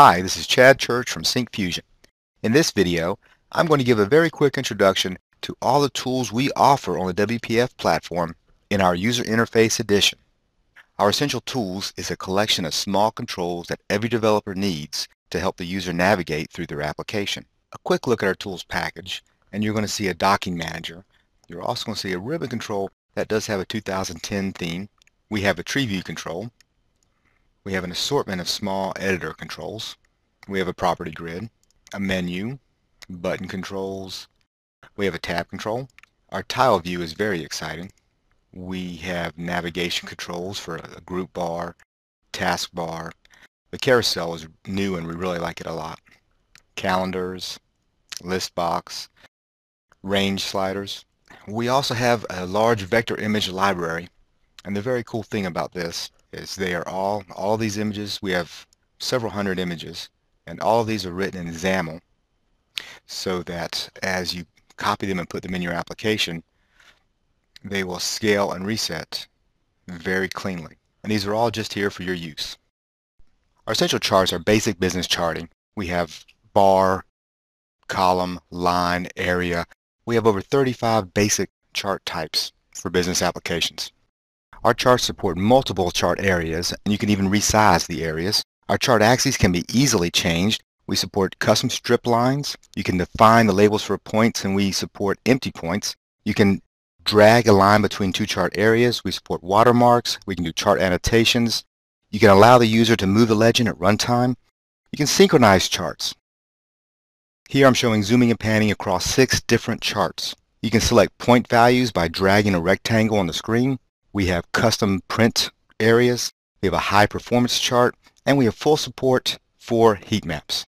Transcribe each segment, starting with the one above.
Hi, this is Chad Church from Syncfusion. In this video, I'm going to give a very quick introduction to all the tools we offer on the WPF platform in our User Interface Edition. Our Essential Tools is a collection of small controls that every developer needs to help the user navigate through their application. A quick look at our tools package, and you're going to see a docking manager. You're also going to see a ribbon control that does have a 2010 theme. We have a tree view control, we have an assortment of small editor controls. We have a property grid, a menu, button controls. We have a tab control. Our tile view is very exciting. We have navigation controls for a group bar, task bar. The carousel is new and we really like it a lot. Calendars, list box, range sliders. We also have a large vector image library and the very cool thing about this is they are all, all these images, we have several hundred images, and all these are written in XAML so that as you copy them and put them in your application, they will scale and reset very cleanly. And these are all just here for your use. Our essential charts are basic business charting. We have bar, column, line, area. We have over 35 basic chart types for business applications. Our charts support multiple chart areas, and you can even resize the areas. Our chart axes can be easily changed. We support custom strip lines. You can define the labels for points, and we support empty points. You can drag a line between two chart areas. We support watermarks. We can do chart annotations. You can allow the user to move the legend at runtime. You can synchronize charts. Here I'm showing zooming and panning across six different charts. You can select point values by dragging a rectangle on the screen. We have custom print areas. We have a high performance chart and we have full support for heat maps.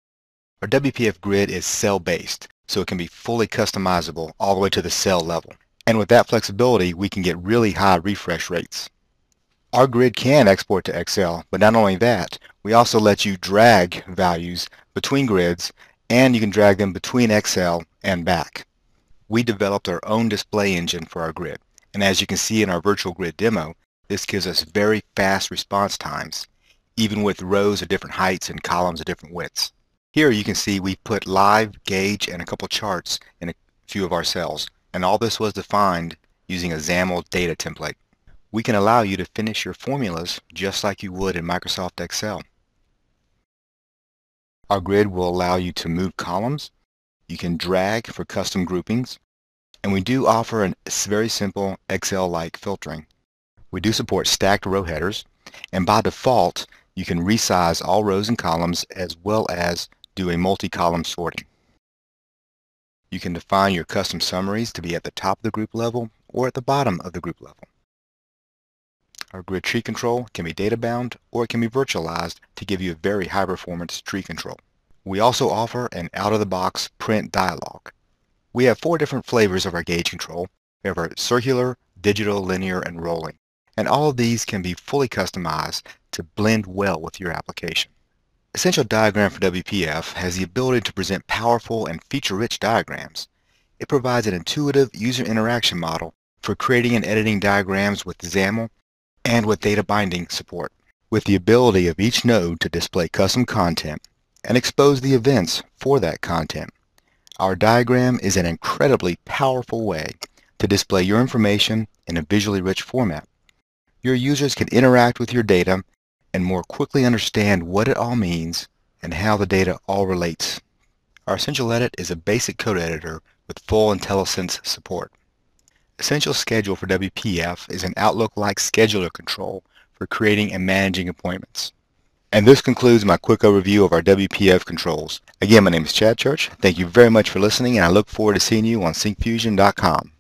Our WPF grid is cell-based, so it can be fully customizable all the way to the cell level. And with that flexibility, we can get really high refresh rates. Our grid can export to Excel, but not only that, we also let you drag values between grids and you can drag them between Excel and back. We developed our own display engine for our grid. And as you can see in our virtual grid demo, this gives us very fast response times, even with rows of different heights and columns of different widths. Here you can see we put live, gauge, and a couple charts in a few of our cells, and all this was defined using a XAML data template. We can allow you to finish your formulas just like you would in Microsoft Excel. Our grid will allow you to move columns. You can drag for custom groupings. And we do offer a very simple Excel-like filtering. We do support stacked row headers, and by default, you can resize all rows and columns as well as do a multi-column sorting. You can define your custom summaries to be at the top of the group level or at the bottom of the group level. Our grid tree control can be data bound or it can be virtualized to give you a very high performance tree control. We also offer an out-of-the-box print dialog. We have four different flavors of our gauge control. We have our circular, digital, linear, and rolling. And all of these can be fully customized to blend well with your application. Essential Diagram for WPF has the ability to present powerful and feature-rich diagrams. It provides an intuitive user interaction model for creating and editing diagrams with XAML and with data binding support, with the ability of each node to display custom content and expose the events for that content. Our diagram is an incredibly powerful way to display your information in a visually rich format. Your users can interact with your data and more quickly understand what it all means and how the data all relates. Our Essential Edit is a basic code editor with full IntelliSense support. Essential Schedule for WPF is an Outlook-like scheduler control for creating and managing appointments. And this concludes my quick overview of our WPF controls. Again, my name is Chad Church. Thank you very much for listening, and I look forward to seeing you on syncfusion.com.